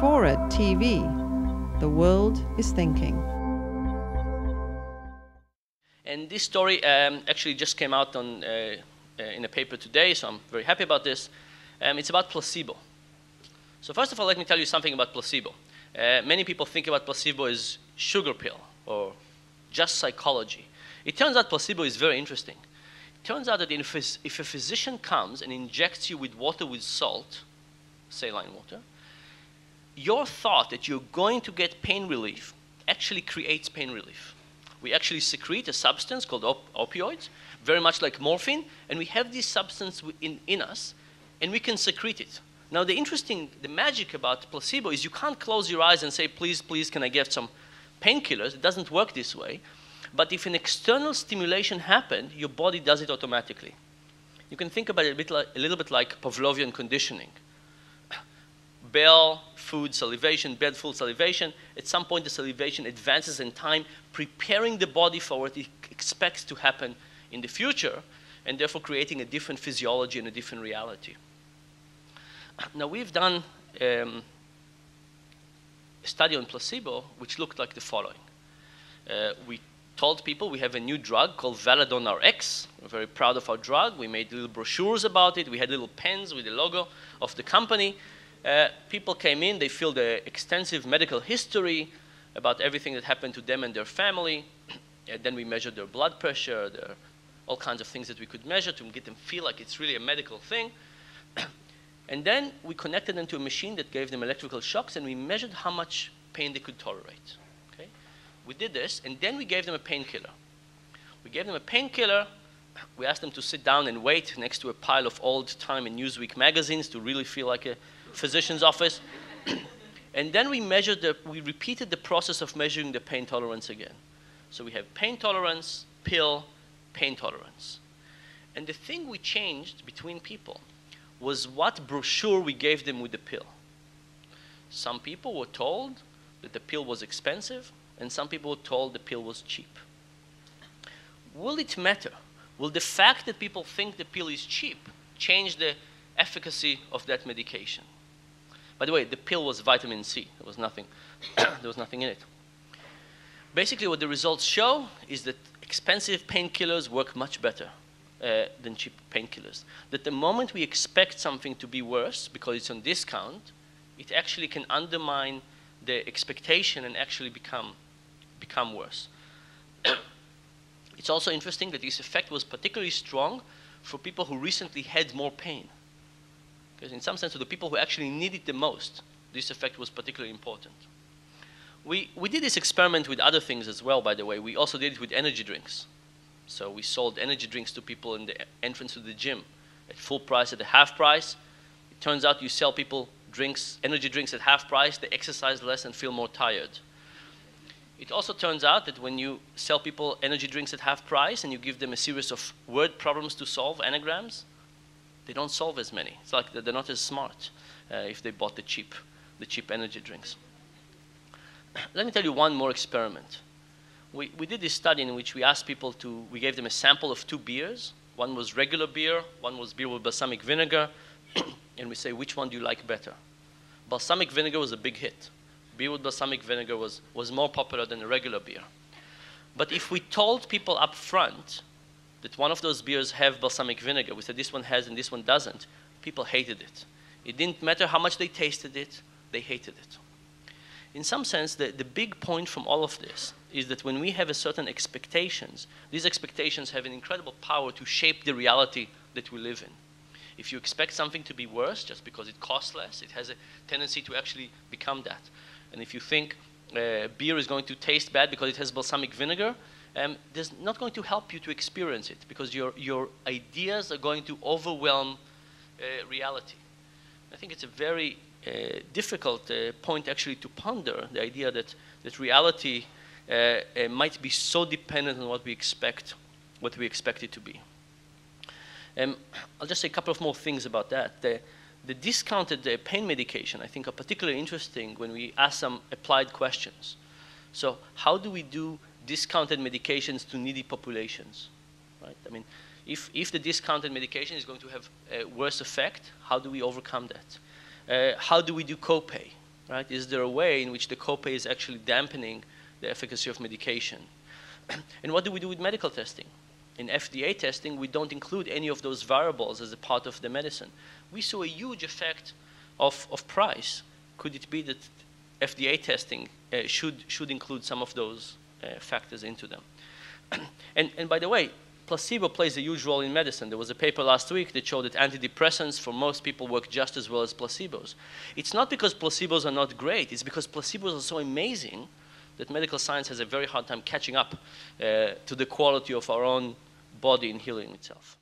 Forward TV. The world is thinking. And this story um, actually just came out on, uh, uh, in a paper today, so I'm very happy about this. Um, it's about placebo. So first of all, let me tell you something about placebo. Uh, many people think about placebo as sugar pill or just psychology. It turns out placebo is very interesting. It turns out that if, if a physician comes and injects you with water with salt, saline water, your thought that you're going to get pain relief actually creates pain relief. We actually secrete a substance called op opioids, very much like morphine, and we have this substance in, in us, and we can secrete it. Now, the interesting, the magic about placebo is you can't close your eyes and say, please, please, can I get some painkillers? It doesn't work this way. But if an external stimulation happened, your body does it automatically. You can think about it a, bit like, a little bit like Pavlovian conditioning bell, food, salivation, bed, food, salivation. At some point, the salivation advances in time, preparing the body for what it expects to happen in the future, and therefore creating a different physiology and a different reality. Now, we've done um, a study on placebo, which looked like the following. Uh, we told people we have a new drug called Valadon RX. We're very proud of our drug. We made little brochures about it. We had little pens with the logo of the company. Uh, people came in, they filled an extensive medical history about everything that happened to them and their family. and then we measured their blood pressure, their, all kinds of things that we could measure to get them feel like it's really a medical thing. and then we connected them to a machine that gave them electrical shocks, and we measured how much pain they could tolerate. Okay? We did this, and then we gave them a painkiller. We gave them a painkiller. We asked them to sit down and wait next to a pile of old Time and Newsweek magazines to really feel like a physician's office. and then we measured the, we repeated the process of measuring the pain tolerance again. So we have pain tolerance, pill, pain tolerance. And the thing we changed between people was what brochure we gave them with the pill. Some people were told that the pill was expensive, and some people were told the pill was cheap. Will it matter? Will the fact that people think the pill is cheap change the efficacy of that medication? By the way, the pill was vitamin C. There was nothing, there was nothing in it. Basically, what the results show is that expensive painkillers work much better uh, than cheap painkillers. That the moment we expect something to be worse because it's on discount, it actually can undermine the expectation and actually become, become worse. it's also interesting that this effect was particularly strong for people who recently had more pain. Because in some sense, to the people who actually need it the most, this effect was particularly important. We, we did this experiment with other things as well, by the way. We also did it with energy drinks. So we sold energy drinks to people in the entrance to the gym at full price, at a half price. It turns out you sell people drinks, energy drinks at half price, they exercise less and feel more tired. It also turns out that when you sell people energy drinks at half price and you give them a series of word problems to solve, anagrams, they don't solve as many. It's like they're not as smart uh, if they bought the cheap, the cheap energy drinks. Let me tell you one more experiment. We, we did this study in which we asked people to, we gave them a sample of two beers. One was regular beer, one was beer with balsamic vinegar, and we say, which one do you like better? Balsamic vinegar was a big hit. Beer with balsamic vinegar was, was more popular than a regular beer. But if we told people up front that one of those beers have balsamic vinegar. We said this one has and this one doesn't. People hated it. It didn't matter how much they tasted it, they hated it. In some sense, the, the big point from all of this is that when we have a certain expectations, these expectations have an incredible power to shape the reality that we live in. If you expect something to be worse just because it costs less, it has a tendency to actually become that. And if you think uh, beer is going to taste bad because it has balsamic vinegar, um, there's not going to help you to experience it because your, your ideas are going to overwhelm uh, reality. I think it's a very uh, difficult uh, point actually to ponder, the idea that, that reality uh, uh, might be so dependent on what we expect, what we expect it to be. Um, I'll just say a couple of more things about that. The, the discounted uh, pain medication, I think, are particularly interesting when we ask some applied questions. So how do we do discounted medications to needy populations, right? I mean, if, if the discounted medication is going to have a worse effect, how do we overcome that? Uh, how do we do copay? right? Is there a way in which the copay is actually dampening the efficacy of medication? and what do we do with medical testing? In FDA testing, we don't include any of those variables as a part of the medicine. We saw a huge effect of, of price. Could it be that FDA testing uh, should, should include some of those factors into them? and, and by the way, placebo plays a huge role in medicine. There was a paper last week that showed that antidepressants for most people work just as well as placebos. It's not because placebos are not great, it's because placebos are so amazing that medical science has a very hard time catching up uh, to the quality of our own body in healing itself.